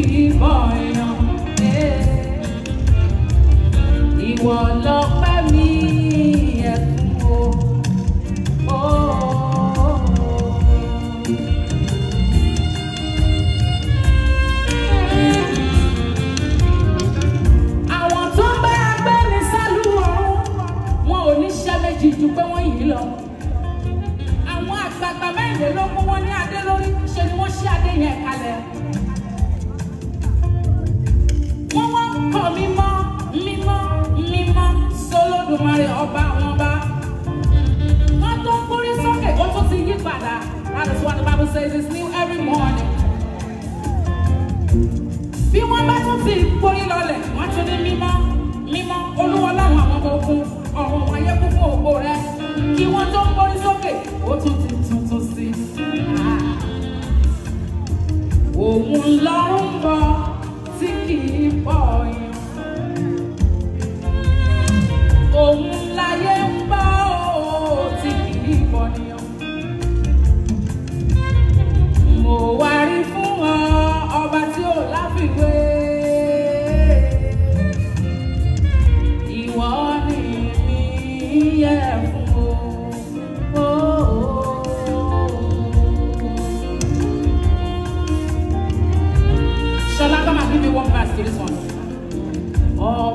ìmọ̀ràn ìwọ lọ́pẹ́ mi ẹ̀kún o. àwọn tó ń bá agbẹ́ mi sálú ọ̀run wọn ò ní ni wọ́n ṣe adé yẹn kalẹ̀. mímọ́ mímọ́ mímọ́ sólódùmarè ọba àwọn ọba. Shall I come and give you one verse to this one? Oh,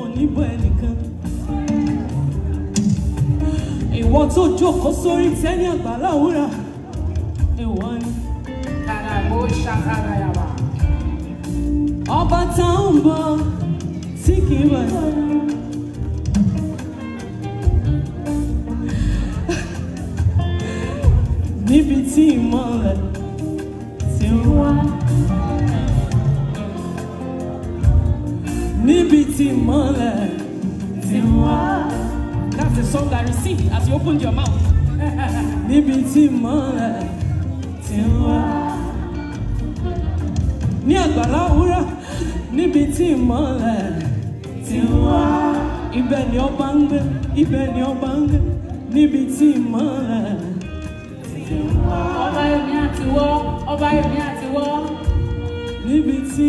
oníbọn ẹnìkan. ìwọ tó jókòó sórí tẹ́ni àgbàlá òwúrà ìwọ ni. kàràgbó ṣàkàrà yàrá. ọba tá ń bọ tí kì í bọ̀. níbi tí ìmọ̀lẹ̀ ti ń wá. That's the song that I received as you opened your mouth. Níbi tí mọ́lẹ̀ ti wá. Ní àgbàlá òwúrọ̀, níbi tí ni ọba ń gbé, ibẹ̀ ni ọba ń gbé, níbi tí mọ́lẹ̀ ti wá. Ọba Yomi àti wọ́, ọba Yomi àti wọ́. Níbi tí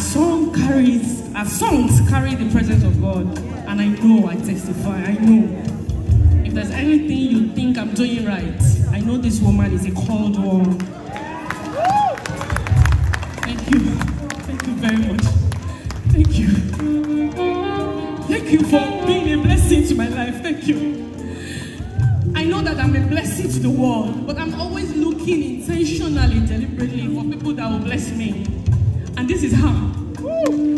song carries, our songs carry the presence of God. And I know, I testify, I know. If there's anything you think I'm doing right, I know this woman is a cold one. Thank you. Thank you very much. Thank you. Thank you for being a blessing to my life. Thank you. I know that I'm a blessing to the world, but I'm always looking intentionally, deliberately for people that will bless me. And this is how.